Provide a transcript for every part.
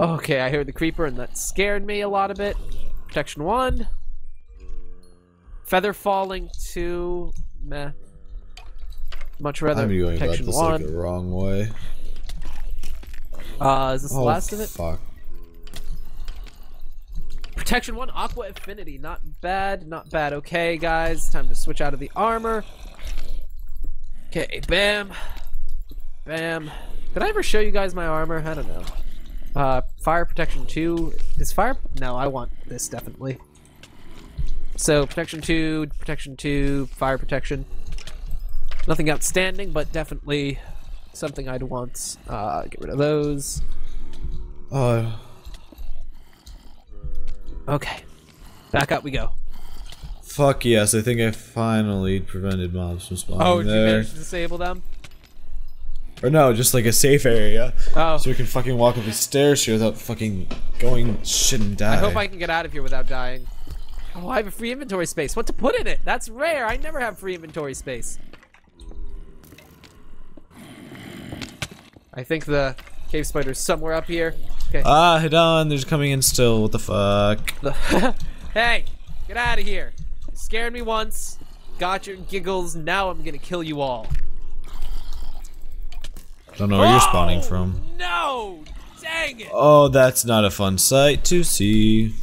Okay, I heard the creeper and that scared me a lot of it. Protection one. Feather falling two. Meh. Much rather I'm going about this one. like the wrong way. uh, is this the oh, last of it? fuck. Protection one, Aqua Affinity. Not bad, not bad. Okay, guys, time to switch out of the armor. Okay, bam. Bam. Did I ever show you guys my armor? I don't know. Uh, fire protection two. Is fire? No, I want this definitely. So protection two, protection two, fire protection. Nothing outstanding, but definitely something I'd want. Uh, get rid of those. Oh, Okay. Back up we go. fuck yes! I think I finally prevented mobs from spawning Oh, did you there. manage to disable them? Or no, just like a safe area, Oh. so we can fucking walk up the stairs here without fucking going shit and die. I hope I can get out of here without dying. Oh, I have a free inventory space. What to put in it? That's rare. I never have free inventory space. I think the cave spider's somewhere up here. Okay. Ah, head on! They're coming in still. What the fuck? hey, get out of here. You scared me once. Got your giggles. Now I'm gonna kill you all. Don't know where you're spawning Oh, from. No! Dang it! Oh, that's not a fun sight to see.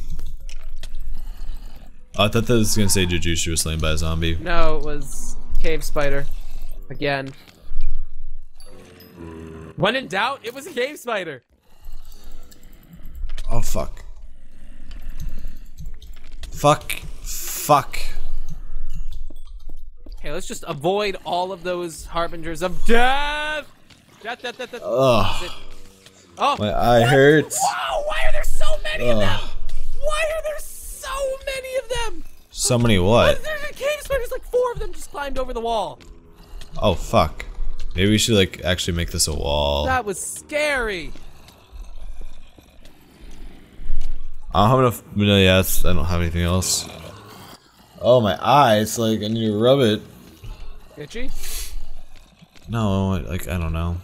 Oh, I thought that was gonna say Jujutsu was slain by a zombie. No, it was cave spider. Again. When in doubt, it was a cave spider. Oh fuck. Fuck. Fuck. Okay, let's just avoid all of those harbingers of death. Death, death, death, death. Ugh. Oh, My eye hurts. wow! Why are there so many of them? Why are there so many of them? So many what? There's a cave spiders. Like four of them just climbed over the wall. Oh fuck. Maybe we should like actually make this a wall. That was scary. I don't have enough vanilla yet. I don't have anything else. Oh my eye, it's like I need to rub it. Itchy. No, like I don't know.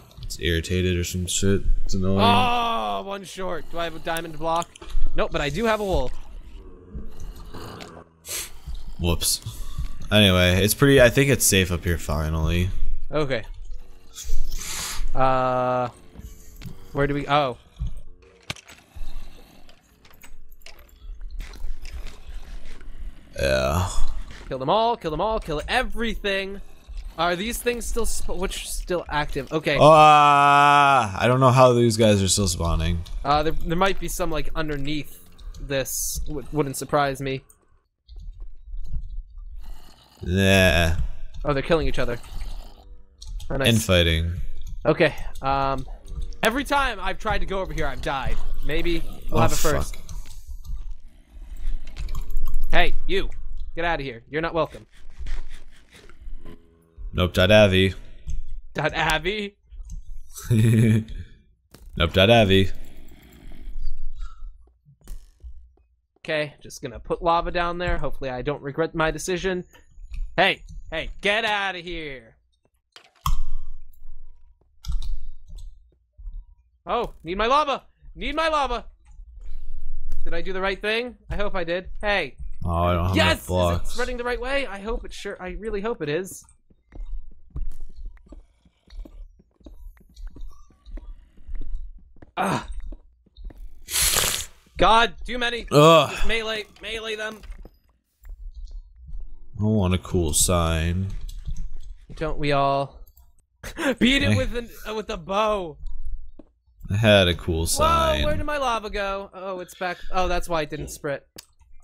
Irritated or some shit. It's annoying. Oh, one short. Do I have a diamond block? Nope, but I do have a wool. Whoops. Anyway, it's pretty. I think it's safe up here finally. Okay. Uh, where do we? Oh, Yeah. kill them all. Kill them all. Kill everything. Are these things still which still active? Okay. Oh, ah, I don't know how these guys are still spawning. Uh, there, there might be some like underneath this. W- wouldn't surprise me. Nah. Oh, they're killing each other. Oh, nice. Infighting. Okay. Um, every time I've tried to go over here, I've died. Maybe we'll oh, have it first. fuck. Hey, you, get out of here. You're not welcome. Nope. Dot Avi. Dot Abby. nope. Dot Avi. Okay, just gonna put lava down there. Hopefully, I don't regret my decision. Hey, hey, get out of here. Oh, need my lava. Need my lava. Did I do the right thing? I hope I did. Hey, Oh, I don't have yes, enough is it blocks. spreading the right way? I hope it sure. I really hope it is. Ah. God, too many. Ugh. Just melee, melee them. I want a cool sign. Don't we all? Beat it with an uh, with a bow. I had a cool sign. Whoa, sign. where did my lava go? Oh, it's back. Oh, that's why it didn't sprit.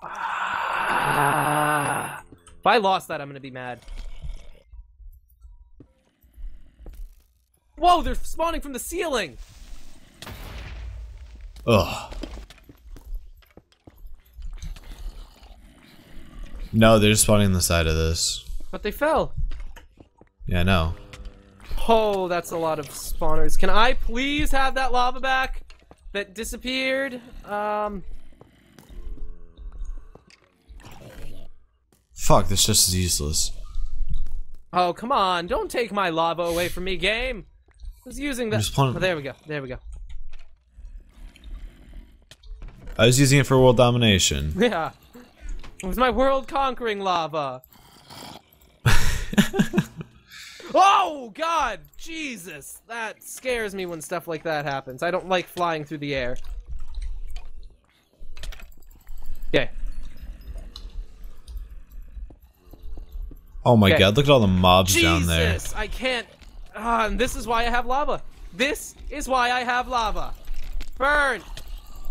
Ah. If I lost that, I'm gonna be mad. Whoa, they're spawning from the ceiling. Ugh. No, they're just spawning the side of this. But they fell. Yeah, no. Oh, that's a lot of spawners. Can I please have that lava back? That disappeared? Um, Fuck, this just is useless. oh, come on. Don't take my lava away from me, game. I was using that. Oh, there we go. There we go. I was using it for world domination. Yeah. It was my world conquering lava. oh god, Jesus. That scares me when stuff like that happens. I don't like flying through the air. Okay. Oh my Okay. god, look at all the mobs Jesus, down there. Jesus, I can't. Ah, and this is why I have lava. This is why I have lava. Burn.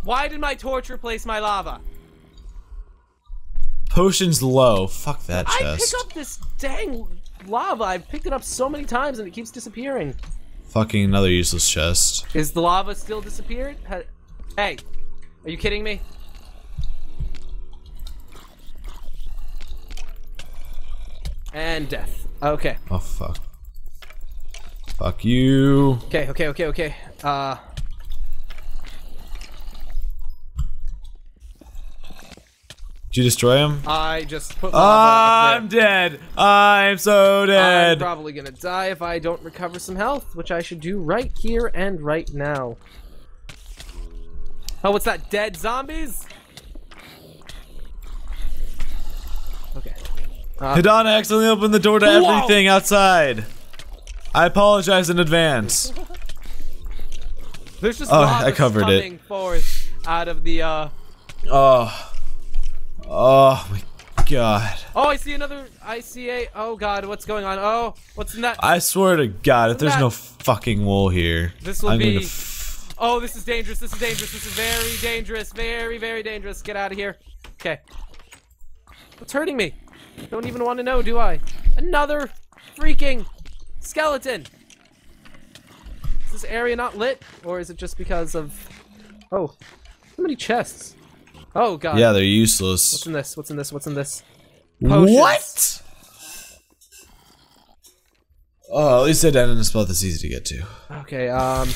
Why did my torch replace my lava? Potion's low. Fuck that chest. I pick up this dang lava. I've picked it up so many times and it keeps disappearing. Fucking another useless chest. Is the lava still disappeared? Hey, are you kidding me? And death. Okay. Oh fuck. Fuck you. Okay, okay, okay, okay. Uh. You destroy him? I just put lava I'm dead. I'm so I'm dead. probably gonna die if I don't recover some health, which I should do right here and right now. Oh, what's that? Dead zombies? Okay. Uh, Hidana accidentally opened the door to Whoa. everything outside. I apologize in advance. there's just Oh, lava I covered it. coming forth out of the, uh... Oh. Oh my god. Oh, I see another ICA. Oh god, what's going on? Oh, what's in that? I swear to god, if there's no fucking wool here, This will I'm be- Oh, this is dangerous. This is dangerous. This is very dangerous. Very, very dangerous. Get out of here. Okay. What's hurting me? Don't even want to know, do I? Another freaking skeleton. Is this area not lit? Or is it just because of... Oh, how many chests? Oh, God. Yeah, they're useless. What's in this? What's in this? What's in this? Potions. What? Oh, at least I didn't spell this easy to get to. Okay, um...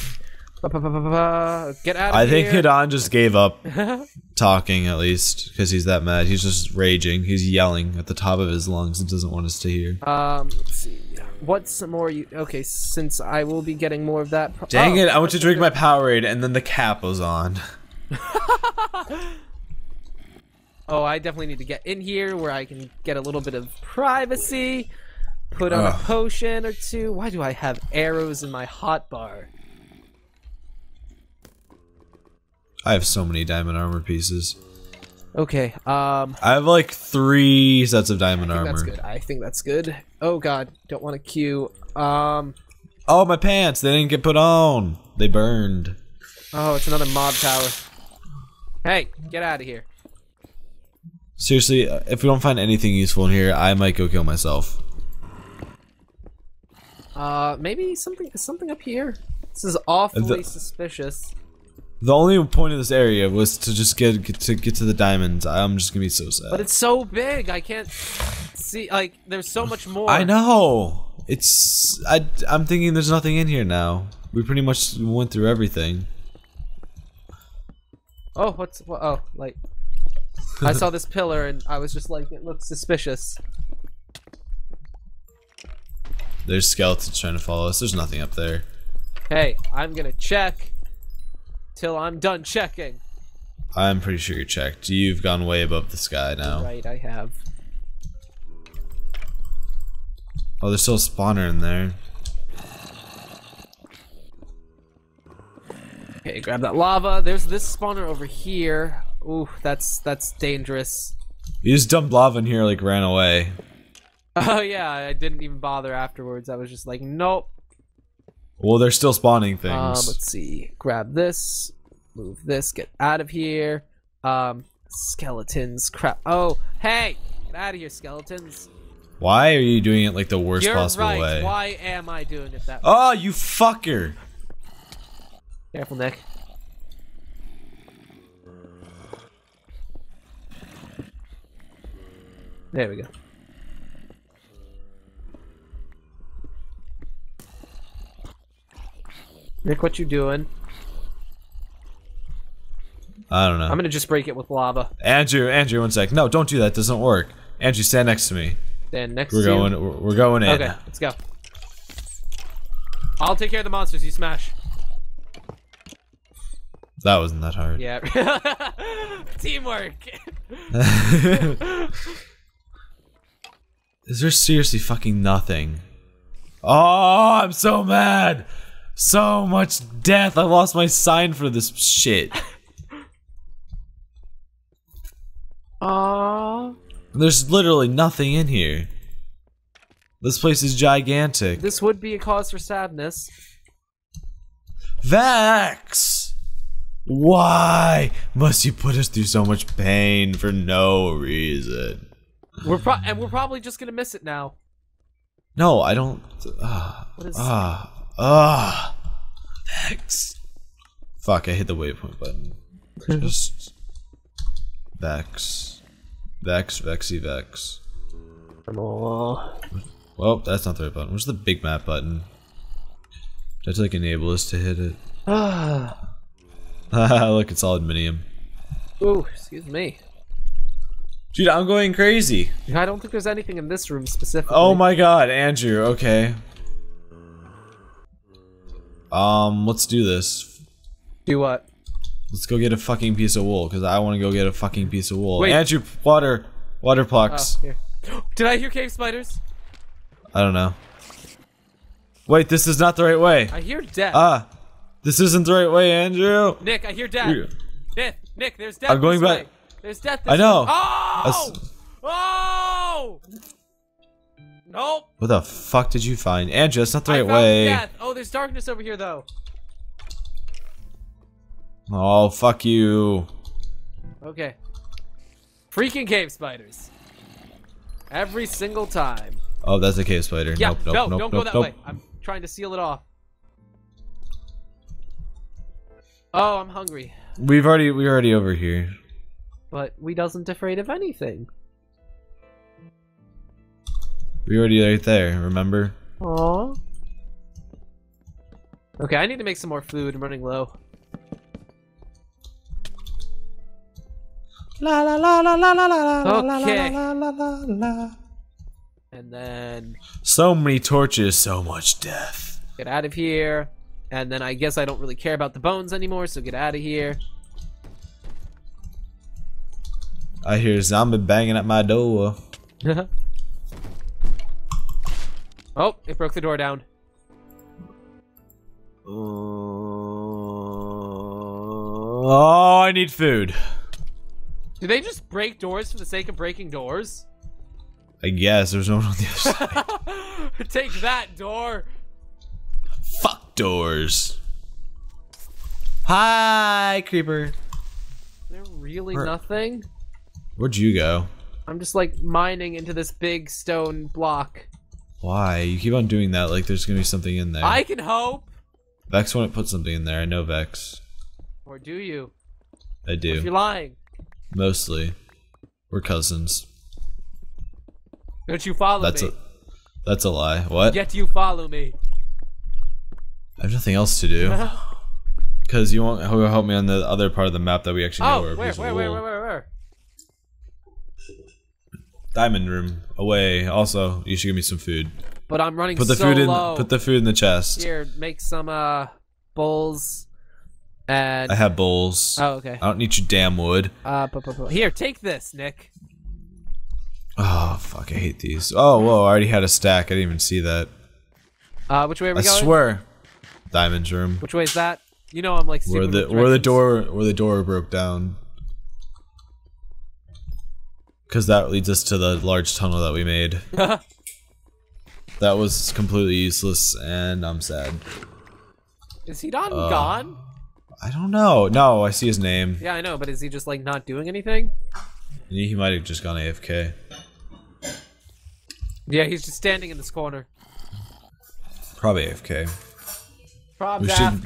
ba- ba- ba- Get out of I think here. Hidan just gave up talking at least because he's that mad. He's just raging. He's yelling at the top of his lungs and doesn't want us to hear. Um, let's see. What's more you? Okay, since I will be getting more of that. Dang oh, it! I went to drink my Powerade and then the cap was on. Oh, I definitely need to get in here where I can get a little bit of privacy. Put on Ugh. a potion or two. Why do I have arrows in my hotbar? I have so many diamond armor pieces. Okay, um, I have like three sets of diamond armor. that's good. I think that's good. Oh god, don't want to queue. Um, Oh, my pants! They didn't get put on. They burned. oh, it's another mob tower. Hey, get out of here. Seriously, if we don't find anything useful in here, I might go kill myself. Uh, maybe something something up here. This is awfully The- suspicious. The only point of this area was to just get, get to get to the diamonds. I'm just gonna be so sad. But it's so big, I can't see. Like, there's so much more. I know. It's I. I'm thinking there's nothing in here now. We pretty much went through everything. Oh, what's what? Oh, like I saw this pillar and I was just like, it looks suspicious. There's skeletons trying to follow us. There's nothing up there. Hey, I'm gonna check till I'm done checking. I'm pretty sure you're checked. You've gone way above the sky now. Right, I have. Oh, there's still a spawner in there. Okay, grab that lava. There's this spawner over here. Ooh, that's that's dangerous. You just dumped lava in here, like ran away. Oh yeah, I didn't even bother afterwards. I was just like, nope. Well, they're still spawning things. Um, let's see. Grab this. Move this. Get out of here. Um, skeletons. Crap. Oh, hey, get out of here, skeletons. Why are you doing it like the worst You're possible right. way? Why am I doing it that way? Oh, you fucker! Careful, Nick. There we go. Nick, what you doing? I don't know. I'm gonna just break it with lava. Andrew, Andrew, one sec. No, don't do that. Doesn't work. Andrew, stand next to me. Then next We're to going. We're, we're going in. Okay, let's go. I'll take care of the monsters. You smash. That wasn't that hard. Yeah. Teamwork. Is there seriously fucking nothing? Oh, I'm so mad. So much death. I lost my sign for this shit. Aww. There's literally nothing in here. This place is gigantic. This would be a cause for sadness. Vex! Why must you put us through so much pain for no reason? We're pro- and we're probably just gonna miss it now. No, I don't. Ah, What is- ah, ah. Vex. Fuck, I hit the waypoint button. Just. Vex. Vex, Vexy, Vex. Aww. Well, that's not the right button. Where's the big map button? Do I have to like enable us to hit it? Ah. Look, it's all aluminium. Ooh, excuse me. Dude, I'm going crazy. I don't think there's anything in this room specifically. Oh my god, Andrew, okay. Um, let's do this. Do what? Let's go get a fucking piece of wool, because I want to go get a fucking piece of wool. Wait. Andrew, water. Water Oh, plucks. here. Did I hear cave spiders? I don't know. Wait, this is not the right way. I hear death. Ah, this isn't the right way, Andrew. Nick, I hear death. Nick, Nick, there's death. I'm going back. way. There's death. I know. Oh! That's- Oh! Nope. What the fuck did you find? Andrew, it's not the I right way. death. Oh, there's darkness over here though. Oh, fuck you. Okay. Freaking cave spiders. Every single time. Oh, that's a cave spider. Yeah, nope, nope, no, nope, don't go that way. I'm trying to seal it off. Oh, I'm hungry. We've already, we're already over here. But we doesn't afraid of anything. We're already right there, remember? Aww. Okay, I need to make some more food. I'm running low. La la la la la la la la Okay. la la la la. And then So many torches, so much death. get out of here. And then I guess I don't really care about the bones anymore, so get out of here. I hear a zombie banging at my door. oh, it broke the door down. Uh, oh, I need food. Do they just break doors for the sake of breaking doors? I guess there's no one on the other side. Take that door. Fuck doors. Hi, creeper. There really Where- nothing. Where'd you go? I'm just like mining into this big stone block. Why? You keep on doing that like there's gonna be something in there. I can hope. Vex wouldn't put something in there. I know Vex. Or do you? I If you're lying, Mostly. We're cousins. don't you follow That's me? a that's a lie. What? Yet you follow me. I have nothing else to do. Cause you won't help me on the other part of the map that we actually know Oh, where, where, because where, where, where, where, where? Diamond room away. Also, you should give me some food. But I'm running Put the so food in. low. Put the food in the chest. Here, make some uh bowls. And I have bowls. oh, okay. I don't need your damn wood. Uh, here, take this, Nick. Oh fuck! I hate these. Oh whoa! I already had a stack. I didn't even see that. Uh, which way are we I going? swear. Diamonds room. Which way is that? You know I'm like Where the where the door where the door broke down. Cause that leads us to the large tunnel that we made. that was completely useless, and I'm sad. Is he done Uh, gone? I don't know. No, I see his name. Yeah, I know, but is he just like not doing anything? He might have just gone AFK. Yeah, he's just standing in this corner. Probably AFK. Prob We should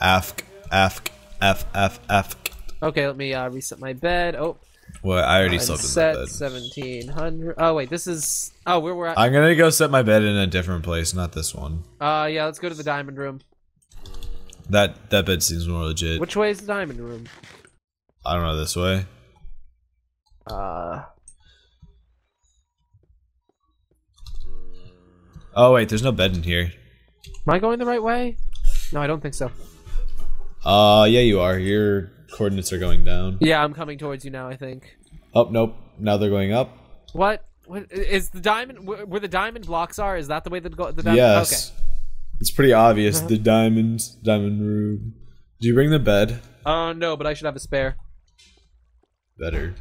afk afk f f. Okay, let me uh, reset my bed. Oh, Well, I already slept in set that bed. seventeen hundred. Oh wait, this is. Oh, where we're at. I'm gonna go set my bed in a different place, not this one. Uh, yeah, let's go to the diamond room. That that bed seems more legit. Which way is the diamond room? I don't know this way. Uh, Oh wait, there's no bed in here. am I going the right way? No, I don't think so. Uh, yeah, you are. Your coordinates are going down. Yeah, I'm coming towards you now. I think. Oh, nope. Now they're going up. What? What is the diamond? Where, the diamond blocks are? Is that the way that go? The diamond? Yes. It's pretty obvious. the diamonds, diamond room. Did you bring the bed? Uh, no, but I should have a spare. Better.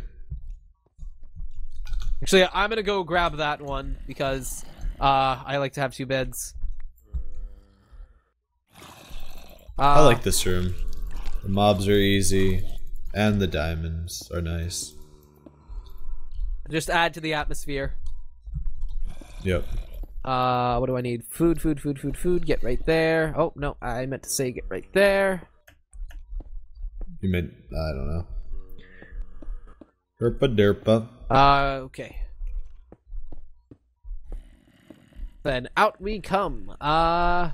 Actually, I'm gonna go grab that one because uh, I like to have two beds. Uh, I like this room. The mobs are easy, and the diamonds are nice. Just add to the atmosphere. Yep. Uh, what do I need? Food, food, food, food, food. Get right there. Oh no, I meant to say get right there. You meant I don't know. Derpa derpa. Uh, okay. Then out we come. Uh,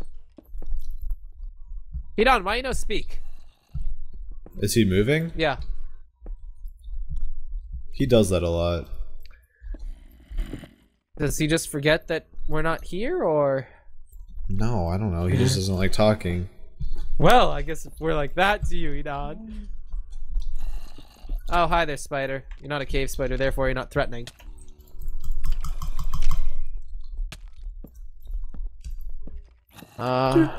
Hidon, why you no speak? Is he moving? Yeah. He does that a lot. Does he just forget that we're not here, or? No, I don't know. He just doesn't like talking. Well, I guess if we're like that to you, Hidon. Oh, hi there, spider. You're not a cave spider, therefore you're not threatening. Uh,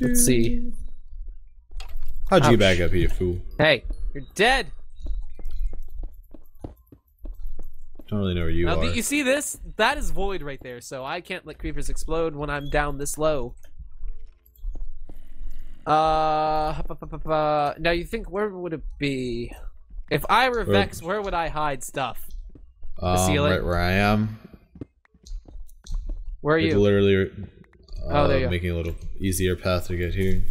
let's see. How'd you Ouch. back up here, fool? Hey, you're dead. Don't really know where you Now, are. you see this? That is void right there, so I can't let creepers explode when I'm down this low. Uh, uh, now you think where would it be? If I were Where- Vex, where would I hide stuff? um, ceiling? right where I am. Where are Like you? literally, uh, Oh, there you go. making a little easier path to get here.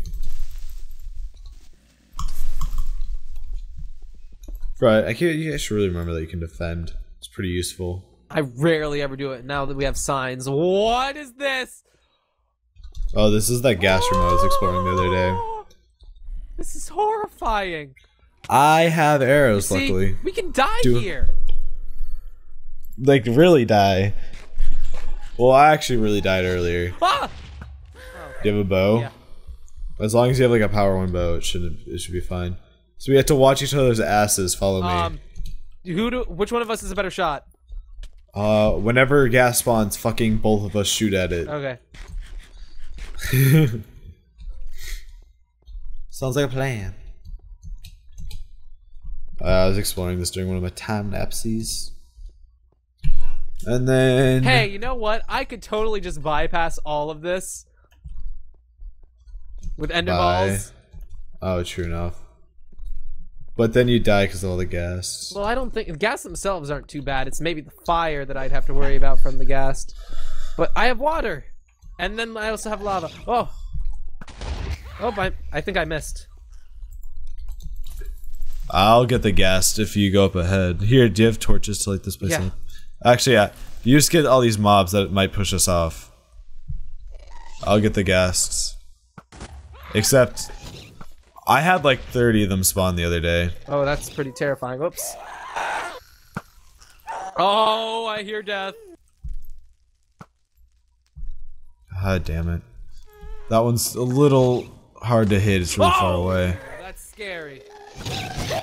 Right, I can't. You guys should really remember that you can defend. It's pretty useful. I rarely ever do it now that we have signs. What is this? Oh, this is that ghast room I was exploring the other day. This is horrifying. I have arrows, See, luckily. we can die Do- here. Like really die. Well, I actually really died earlier. Ah! Do you have a bow? Yeah. As long as you have like a power one bow, it shouldn't. It should be fine. So we have to watch each other's asses. Follow me. Um, who do? Which one of us is a better shot? uh, whenever ghast spawns, fucking both of us shoot at it. Okay. Sounds like a plan. Uh, I was exploring this during one of my time lapses. And then. Hey, you know what? I could totally just bypass all of this with ender Bye. balls. Oh, true enough. But then you die because of all the ghast. Well, I don't think the ghast themselves aren't too bad. It's maybe the fire that I'd have to worry about from the ghast. But I have water, and then I also have lava. Oh, oh, I, I think I missed. I'll get the ghast if you go up ahead. Here, do you have torches to light this place Yeah. up? Actually, yeah. You just get all these mobs that might push us off. I'll get the ghast. Except, I had like 30 of them spawn the other day. Oh, that's pretty terrifying. Whoops. Oh, I hear death. God damn it. That one's a little hard to hit. It's really far Oh! away. That's scary.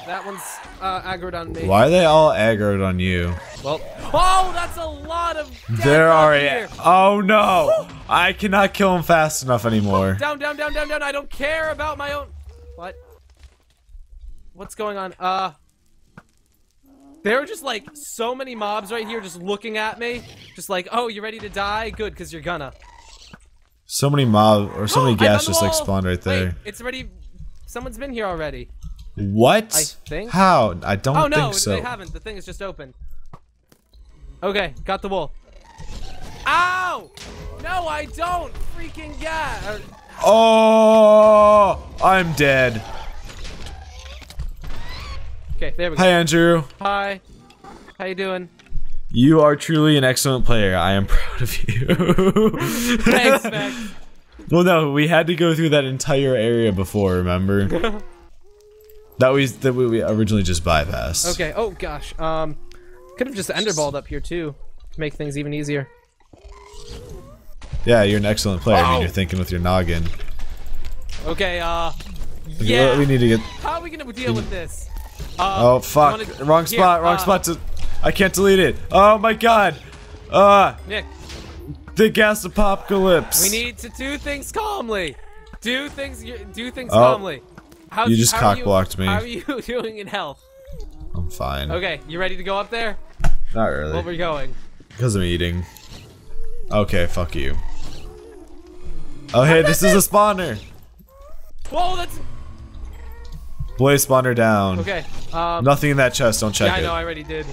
That one's uh, aggroed on me. Why are they all aggroed on you? Well, oh, that's a lot of. death They're here. Oh no! I cannot kill them fast enough anymore. Down, down, down, down, down. I don't care about my own. What? What's going on? Uh. There are just like so many mobs right here just looking at me. Just like, oh, you ready to die? Good, because you're gonna. So many mob or so many ghast just like spawned right there. Wait, it's already. Someone's been here already. What? I think- How? I don't Oh no, think so. they haven't. The thing is just open. Okay, got the wool. Ow! No, I don't. Freaking ghast. Oh, I'm dead. Okay, there we go. Hi, Andrew. Hi. How you doing? You are truly an excellent player. I am proud of you. Thanks, Vex. well, no, we had to go through that entire area before. Remember? that was that we, we originally just bypassed. Okay. Oh gosh. Um, could have just enderballed up here too, to make things even easier. Yeah, you're an excellent player. I Oh. mean, you're thinking with your noggin. Okay. Uh, Yeah. We need to get. How are we gonna deal with this? Uh, Oh fuck! wanna- wrong here, spot. Wrong uh, spot to. I can't delete it. Oh my god. Uh, Nick, the ghast apocalypse. we need to do things calmly. Do things. Do things Oh. calmly. How's, You just how cock-blocked me. How are you doing in health? I'm fine. Okay, you ready to go up there? Not really. Where we going? Because I'm eating. Okay, fuck you. Oh hey, this is a spawner. Whoa, that's Blaze spawner down. okay. Um, Nothing in that chest. Don't check it. yeah, I it. know. I already did.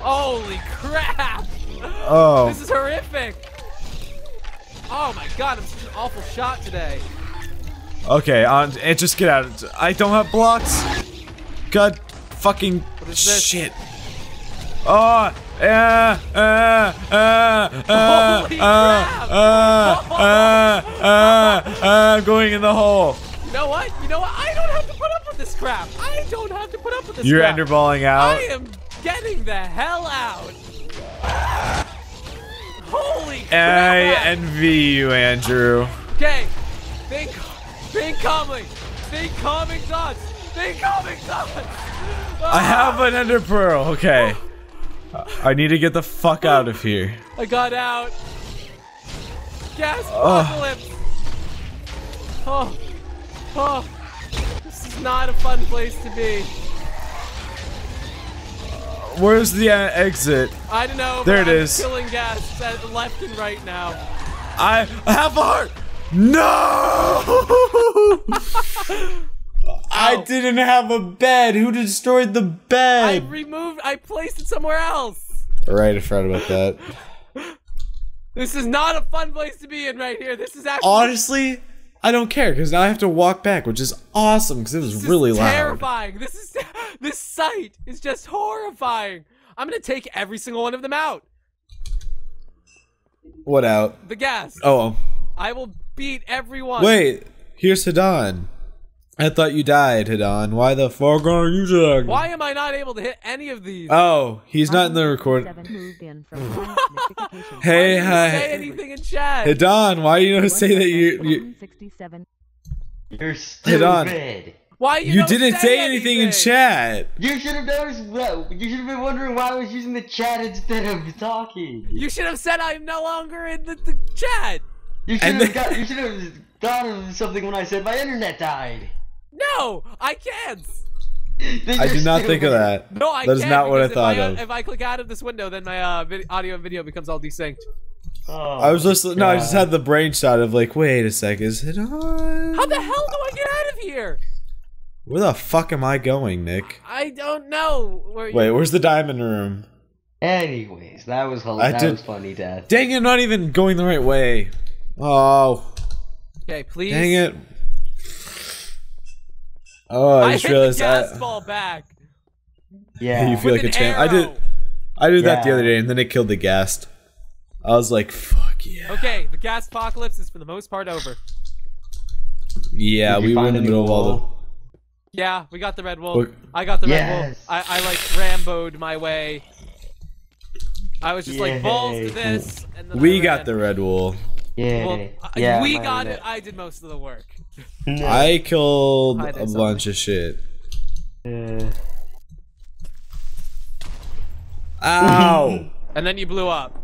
Holy crap! oh. This is horrific. Oh my god, I'm such an awful shot today. Okay, on and just get out. I don't have blocks. God fucking is this? shit. Oh, uh, uh, uh, uh, Holy uh, crap. uh, uh, uh, uh, I'm going in the hole. You know what? You know what? I don't have to put up with this crap. I don't have to put up with this You're crap. enderballing out. I am getting the hell out. Holy crap. I envy you, Andrew. Okay, think, think calmly. Think calming thoughts. Think calming thoughts. I have an ender pearl. Okay. I need to get the fuck out of here. I got out. Ghast apocalypse. Oh, oh, this is not a fun place to be. Where's the uh, exit? I don't know. There it I'm is. Killing ghast at left and right now. I I have a heart. No! I didn't have a bed. Who destroyed the bed? I removed. I placed it somewhere else. right, I forgot about that. This is not a fun place to be in right here. This is actually Honestly, I don't care because now I have to walk back, which is awesome because it was this is really loud. terrifying. This is this sight is just horrifying. I'm gonna take every single one of them out. What out? The ghast. Oh, oh. I will beat everyone. wait. Here's Hadan. I thought you died, Hadan. Why the fuck are you doing? Why am I not able to hit any of these? Oh, he's not in the record. Seven moved in from Hey, Why hi. Say anything in chat. Hadan, why you don't say that you, you 167. You're Hit on. stupid. Why you, you don't didn't say anything in chat? You should have noticed. Well, you should have been wondering why I was using the chat instead of talking. You should have said I'm no longer in the, the chat. You should And have then- got. You should have thought of something when I said my internet died. No, I can't. I did not think of that. No, I That is can't. not what I because if thought of. If I click out of this window, then my uh, vid- audio and video becomes all desynced. Oh, I was just no, I just had the brain shot of like, wait a sec, is it on? How the hell do I get out of here? Where the fuck am I going, Nick? I don't know. Where Wait, where's the diamond room? Anyways, that was hel- I that did- was funny, Dad. Dang it, I'm not even going the right way. Oh, Okay, please. dang it. Oh, I, I just hit realized the ghast I, ball back. Yeah. you feel With like a an champ. I did. I did that the other day and then it killed the ghast. I was like, fuck yeah. Okay, the ghast apocalypse is for the most part over. Yeah, we were in the any middle of all wool? Yeah, we got the red wool. Look- I got the red wool. I, I like Ramboed my way. I was just like balls to this, and then We got ran. the red wool. Yeah. Well, I- yeah. we my got internet. it. I did most of the work. No. I killed I a something. bunch of shit. Uh, Ow! And then you blew up.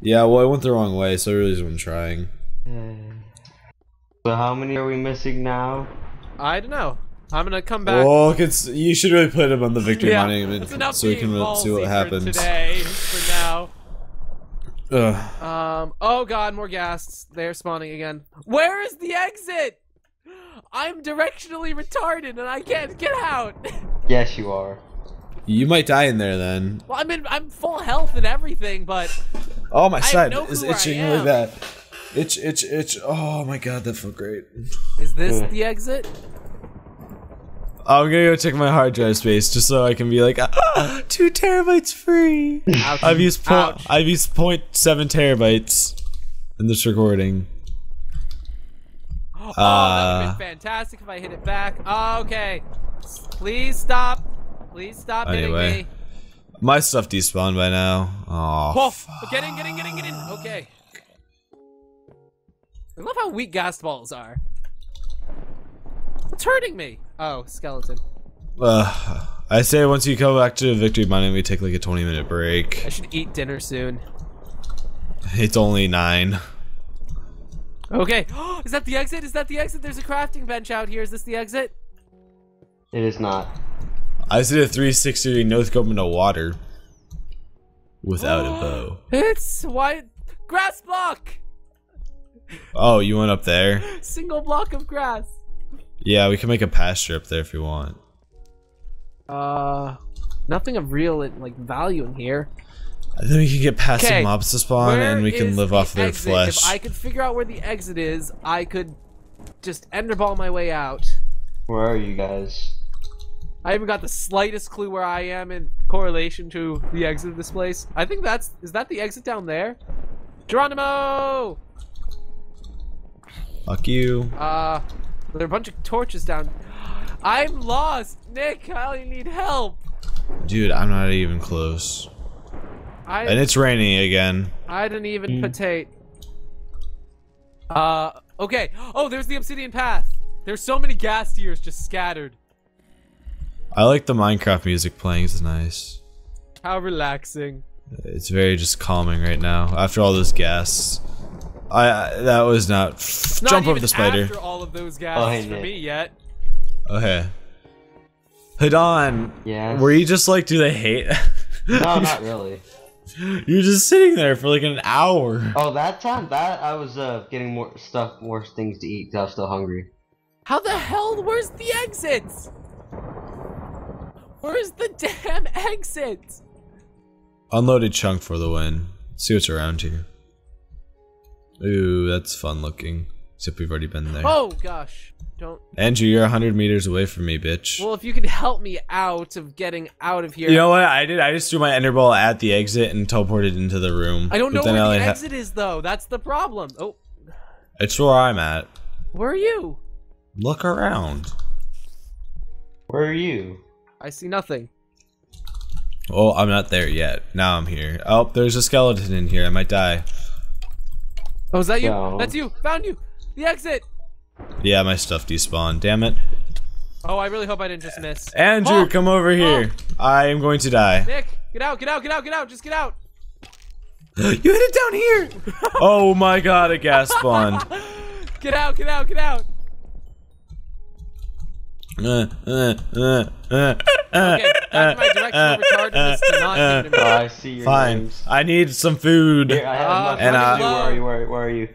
yeah, well, I went the wrong way, so I really wasn't trying. uh, so how many are we missing now? I don't know. I'm gonna come back. Well, it's, you should really put him on the victory yeah, monument so we can see what ballsy for happens. today. For now. Ugh. Um. Oh God, more ghasts. They're spawning again. Where is the exit? I'm directionally retarded and I can't get out. Yes, you are. You might die in there then. well, I'm in. I'm full health and everything, but Oh, my have side no is clue where I itching am. really bad. Itch, itch, itch. Oh my god, that felt great. is this Ugh. the exit? I'm gonna go check my hard drive space just so I can be like, ah, two terabytes free. Ouch. I've used po- Ouch. I've used 0.7 terabytes in this recording. Oh, that would Uh, have been fantastic if I hit it back. Oh, okay. Please stop. Please stop Anyway. hitting me. My stuff despawned by now. Oh, Whoa! Get in, get in, get in, get in. Okay. I love how weak ghast balls are. What's hurting me? Oh, skeleton. Uh, I say once you go back to Victory Monument, we take like a 20 minute break. I should eat dinner soon. It's only 9. Okay. Is that the exit? Is that the exit? There's a crafting bench out here. Is this the exit? It is not. I see a 360 degree north going to water. Without a bow. It's white grass block. Oh, you went up there? Single block of grass. Yeah, we can make a pasture up there if you want. Uh, nothing of real like value in here. And then we can get past Okay, the mobs to spawn and we can live the off their exit? flesh. If I could figure out where the exit is, I could just enderball my way out. Where are you guys? I haven't got the slightest clue where I am in correlation to the exit of this place. I think that's is that the exit down there? Geronimo! Fuck you. Uh, there are a bunch of torches down. I'm lost, Nick. I need help. Dude, I'm not even close. I And it's raining again. I didn't even potate. Uh, okay. Oh, there's the obsidian path. There's so many ghast tears just scattered. I like the Minecraft music playing, it's nice. How relaxing. It's very just calming right now. After all those ghast. I, I that was not, It's not jump over the spider. After all of those guys Oh, hey, for Nick. me yet. Okay. Hadon, Yes. were you just like, do they hate? No, not really. You're just sitting there for like an hour. Oh, that time that I was uh getting more stuff, more things to eat. 'cause I was still hungry. How the hell? Where's the exits? Where's the damn exit? Unloaded chunk for the win. See what's around here. Ooh, that's fun looking. Except we've already been there. Oh gosh. Don't. Andrew, you're 100 meters away from me, bitch. Well, if you could help me out of getting out of here. you know what I did? I just threw my ender ball at the exit and teleported into the room. I don't know But then where I the exit is though. That's the problem. Oh, It's where I'm at. where are you? Look around. Where are you? I see nothing. Oh, I'm not there yet. Now I'm here. Oh, there's a skeleton in here. I might die. Oh, is that you? No. That's you. Found you. The exit. Yeah, my stuff despawned. Damn it. Oh, I really hope I didn't just miss. Andrew, Oh, come over here. I am going to die. Nick, get out, get out, get out, get out. Just get out. you hit it down here. oh my god, a ghast spawned. Get out, get out, get out. Uh, uh, uh, uh, Okay, back to my directional retardedness to not give it Oh, a I see your Fine. names. I need some food. Here, I have Uh, nothing and to I- do. Where are you? Where, where are you?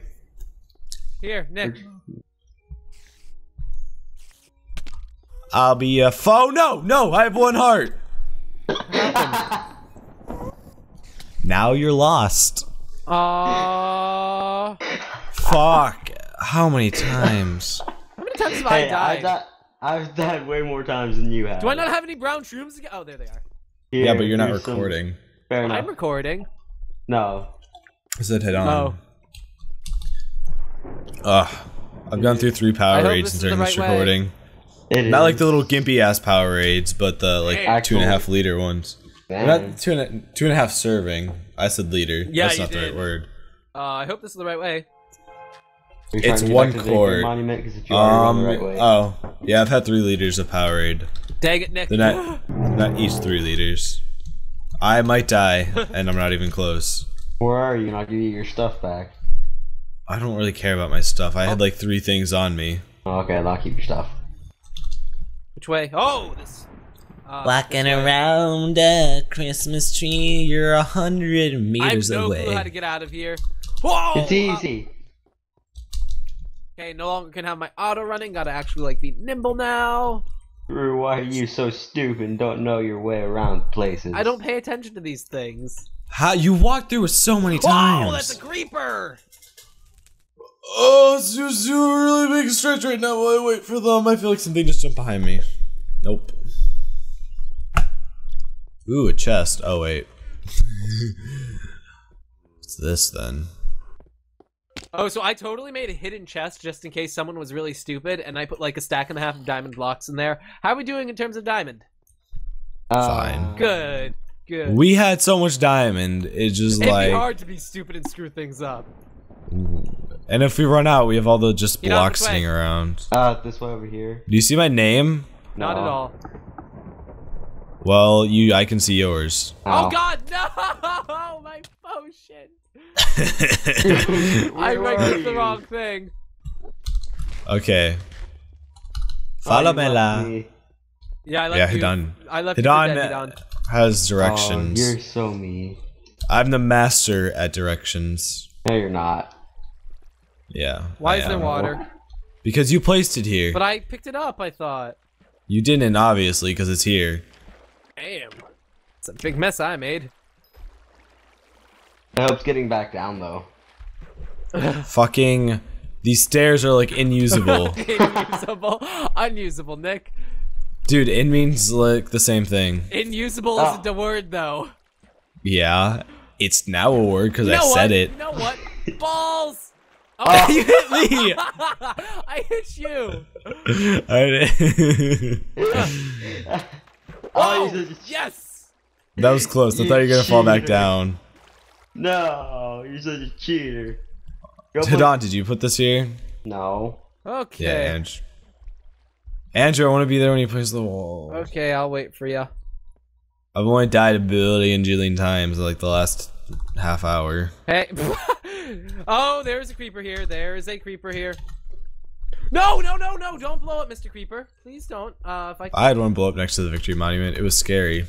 Here, Nick. I'll be a foe. No, no, I have one heart. now you're lost. Uh, Fuck. How many times? how many times have I Hey, I died? died. I've died way more times than you have. Do I not have any brown shrooms again? Oh, there they are. Here, yeah, but you're not here's some- recording. Fair enough. I'm recording. no. I said head on. Oh. Ugh. I've gone through three I power hope raids this during this right recording. It is. Not like the little gimpy ass Powerades, but the like Hey. two and a half liter ones. Man. Not two and a, two and a half serving. I said liter. Yeah, That's you not the did. right word. Uh, I hope this is the right way. You're trying It's to one back chord. Monument 'cause if you already Um. right. Oh, yeah. I've had three liters of Powerade. Dang it, Nick. They're not. not each three liters. I might die, and I'm not even close. Where are you? And I'll give you your stuff back. I don't really care about my stuff. I had like three things on me. Oh, okay, I'll keep your stuff. Which way? Oh, this. Uh, Walking this around a Christmas tree, you're a hundred meters away. I have meters no away. clue how to get out of here. Whoa! It's easy. Okay, no longer can have my auto running. Gotta actually like be nimble now. Drew, why are you so stupid and don't know your way around places? I don't pay attention to these things. How you walked through it so many times? Whoa, that's a creeper. Oh, it's just a really big stretch right now while I wait for them. I feel like something just jumped behind me. Nope. Ooh, a chest. Oh, wait. What's this then? Oh, so I totally made a hidden chest just in case someone was really stupid, and I put like a stack and a half of diamond blocks in there. How are we doing in terms of diamond? Uh, Fine. Good, good. We had so much diamond, it's just It'd like. be hard to be stupid and screw things up. And if we run out, we have all the just Get out blocks this sitting around. Uh, this way over here. Do you see my name? Not No. at all. Well, you, I can see yours. Oh, God, no! My potion. I Where clicked the wrong thing. okay. Oh, Follow you me, la. Yeah, I left Yeah, you. Hidan. I left you for Hidan dead, uh, Hidan. has Oh, directions. you're so mean. I'm the master at directions. No, you're not. Yeah. Why I is there water? Because you placed it here. But I picked it up, I thought. You didn't, obviously, because it's here. Damn. It's a big mess I made. I hope it's getting back down though. Fucking. These stairs are like inusable. Inusable. Unusable, Nick. Dude, it means like the same thing. Inusable Oh. isn't a word, though. Yeah. It's now a word because You I said what? it. You know what? Balls! Oh, you hit me! I hit you! I- Oh, Oh, you're such a- yes! that was close. I thought you were gonna fall back down. No, you're such a cheater. Go put- Tadon, did you put this here? No. Okay. Yeah, Andrew. Andrew, I want to be there when he plays the wall. Okay, I'll wait for you. I've only died a billion jillion times like the last half hour. Hey. oh, there's a creeper here. There is a creeper here. No, no, no, no! Don't blow up, Mr. Creeper. Please don't. Uh, if I. I had one blow up next to the victory monument. It was scary.